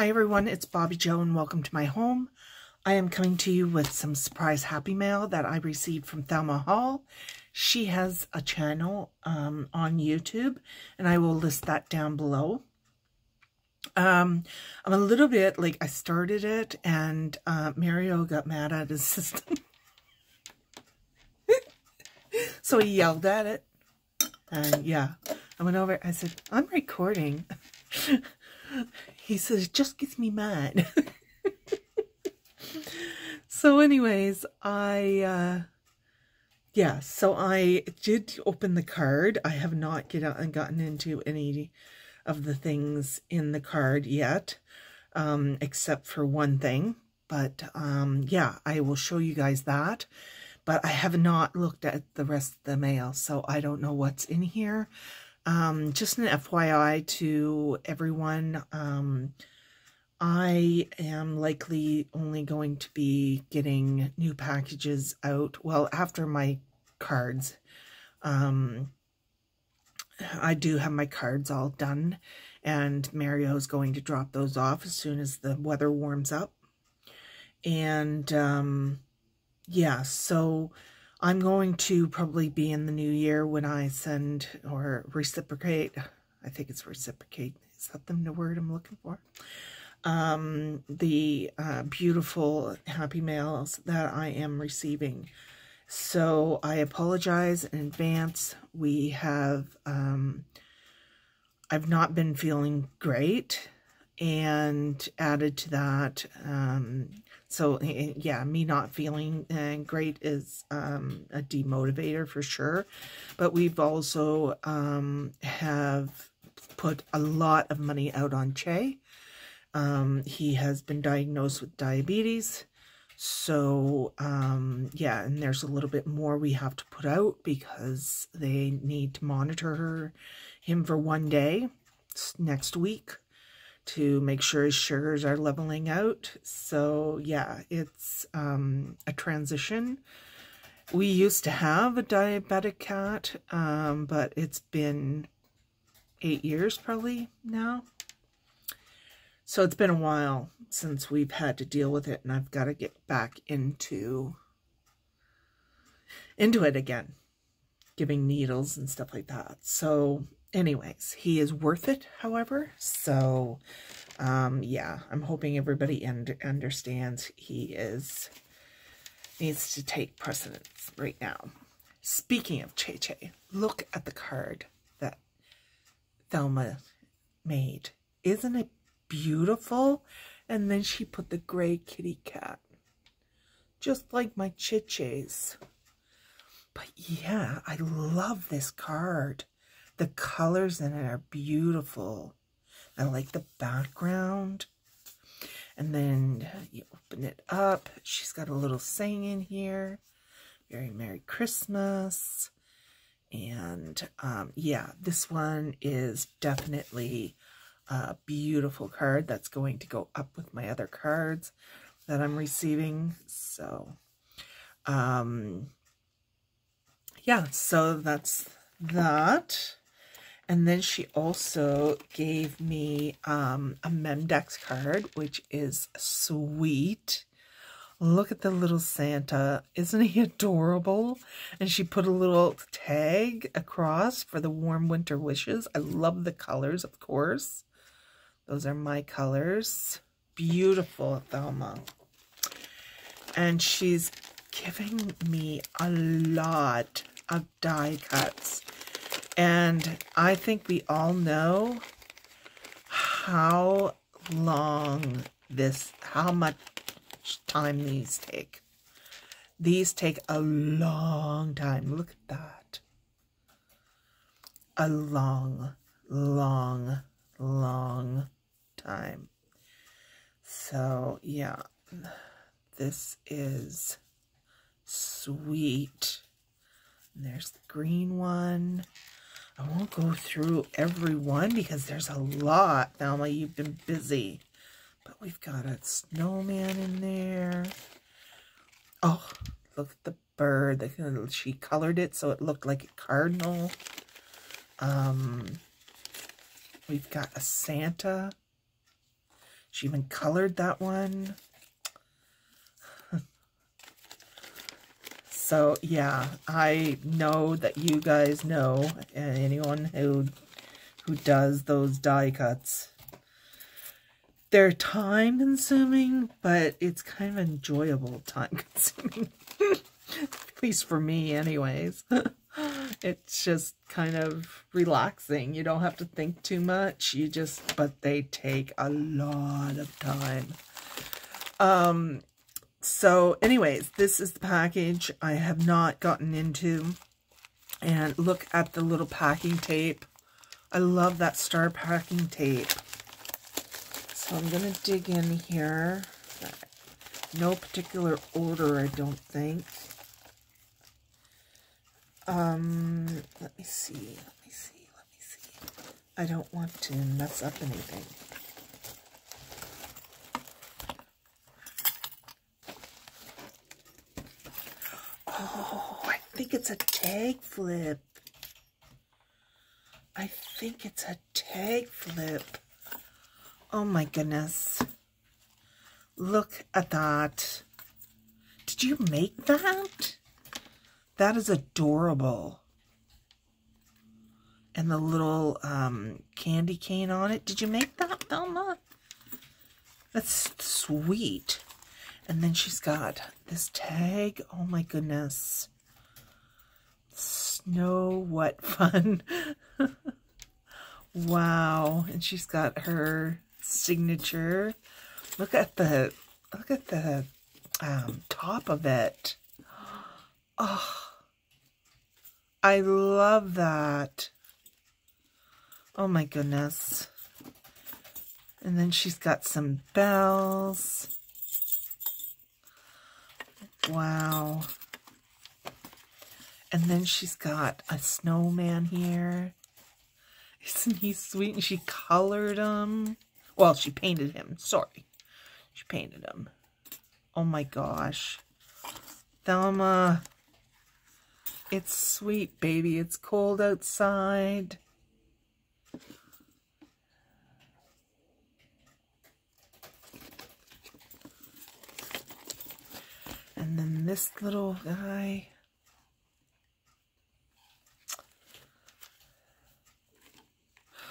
Hi everyone, it's Bobbi-Jo and welcome to my home. I am coming to you with some surprise happy mail that I received from Thelma Hall. She has a channel um, on YouTube and I will list that down below. Um, I'm a little bit like I started it and uh, Mario got mad at his system. so he yelled at it. And yeah, I went over, I said, I'm recording. he says, it just gets me mad. so anyways, I, uh, yeah, so I did open the card. I have not get out and gotten into any of the things in the card yet, um, except for one thing. But um, yeah, I will show you guys that. But I have not looked at the rest of the mail, so I don't know what's in here. Um, just an FYI to everyone, um, I am likely only going to be getting new packages out, well, after my cards. Um, I do have my cards all done, and Mario is going to drop those off as soon as the weather warms up. And, um, yeah, so I'm going to probably be in the new year when I send or reciprocate. I think it's reciprocate. Is that the word I'm looking for? Um, the uh, beautiful happy mails that I am receiving. So I apologize in advance. We have, um, I've not been feeling great. And added to that, um, so eh, eh, yeah, me not feeling uh, great is um, a demotivator for sure. But we've also um, have put a lot of money out on Che. Um, he has been diagnosed with diabetes. So, um, yeah, and there's a little bit more we have to put out because they need to monitor her, him for one day next week to make sure his sugars are leveling out. So yeah, it's um, a transition. We used to have a diabetic cat, um, but it's been eight years probably now. So it's been a while since we've had to deal with it and I've got to get back into into it again, giving needles and stuff like that. So anyways, he is worth it, however. So, um, yeah, I'm hoping everybody and understands he is, needs to take precedence right now. Speaking of Che Che, look at the card that Thelma made. Isn't it beautiful? And then she put the gray kitty cat. Just like my Chiches. But yeah, I love this card. The colors in it are beautiful. I like the background. And then you open it up. She's got a little saying in here. Very Merry Christmas. And um, yeah, this one is definitely a beautiful card that's going to go up with my other cards that I'm receiving. So, um, yeah, so that's that. And then she also gave me um, a Memdex card, which is sweet. Look at the little Santa. Isn't he adorable? And she put a little tag across for the warm winter wishes. I love the colors, of course. Those are my colors. Beautiful, Thelma. And she's giving me a lot of die cuts. And I think we all know how long this, how much time these take. These take a long time. Look at that. A long, long, long time. So, yeah, this is sweet. And there's the green one. I won't go through every one because there's a lot. Thelma, you've been busy. But we've got a snowman in there. Oh, look at the bird. She colored it so it looked like a cardinal. Um, we've got a Santa. She even colored that one. So, yeah, I know that you guys know, anyone who who does those die cuts. They're time consuming, but it's kind of enjoyable time consuming. At least for me, anyways. it's just kind of relaxing. You don't have to think too much. You just, but they take a lot of time. Um, so anyways, this is the package I have not gotten into. And look at the little packing tape. I love that star packing tape. So I'm going to dig in here. No particular order, I don't think. Um, let me see, let me see, let me see. I don't want to mess up anything. Oh, I think it's a tag flip. I think it's a tag flip. Oh my goodness. Look at that. Did you make that? That is adorable. And the little um, candy cane on it. Did you make that, Thelma? That's sweet. And then she's got this tag. Oh my goodness. Snow what fun. wow. And she's got her signature. Look at the look at the um, top of it. Oh, I love that. Oh my goodness. And then she's got some bells. Wow. And then she's got a snowman here. Isn't he sweet? And she colored him. Well, she painted him. Sorry. She painted him. Oh my gosh. Thelma. It's sweet, baby. It's cold outside. And this little guy.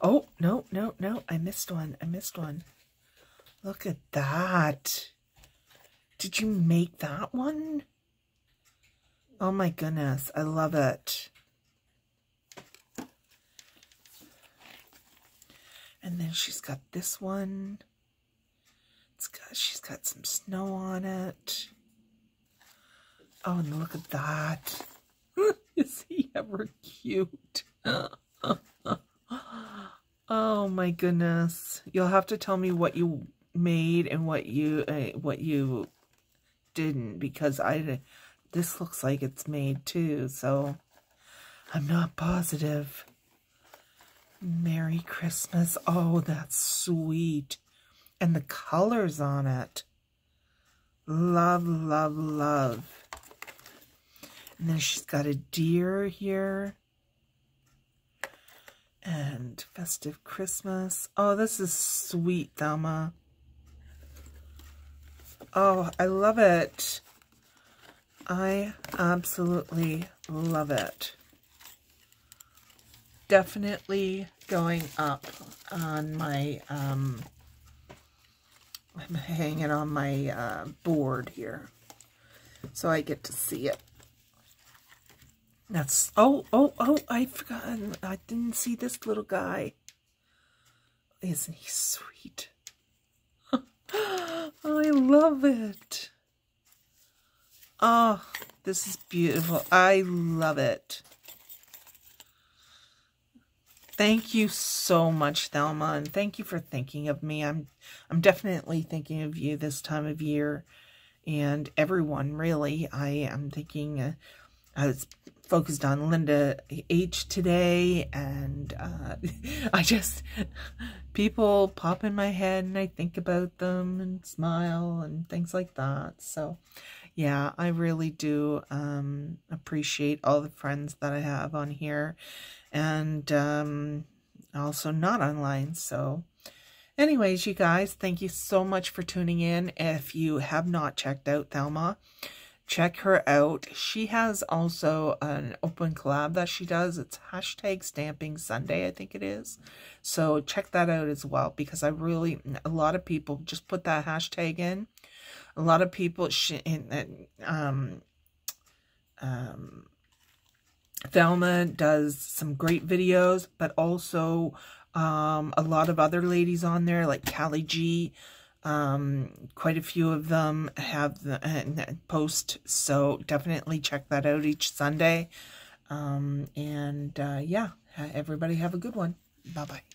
Oh, no, no, no. I missed one. I missed one. Look at that. Did you make that one? Oh my goodness, I love it. And then she's got this one. It's got she's got some snow on it. Oh, and look at that. Is he ever cute? oh my goodness. You'll have to tell me what you made and what you uh, what you didn't because I this looks like it's made too, so I'm not positive. Merry Christmas. Oh, that's sweet. And the colors on it. Love, love, love. And then she's got a deer here. And festive Christmas. Oh, this is sweet, Thelma. Oh, I love it. I absolutely love it. Definitely going up on my, um, I'm hanging on my uh, board here. So I get to see it. That's, oh, oh, oh, I forgot. I didn't see this little guy. Isn't he sweet? I love it. Oh, this is beautiful. I love it. Thank you so much, Thelma, and thank you for thinking of me. I'm I'm definitely thinking of you this time of year, and everyone, really. I am thinking, uh, I was focused on Linda H today, and uh, I just, people pop in my head, and I think about them, and smile, and things like that, so yeah, I really do um, appreciate all the friends that I have on here and um, also not online. So Anyways, you guys, thank you so much for tuning in. If you have not checked out Thelma, check her out. She has also an open collab that she does. It's hashtag stamping Sunday, I think it is. So check that out as well because I really, a lot of people just put that hashtag in. A lot of people, she, and, um, um, Thelma does some great videos, but also um, a lot of other ladies on there, like Callie G. Um, quite a few of them have the uh, post, so definitely check that out each Sunday. Um, and uh, yeah, everybody have a good one. Bye bye.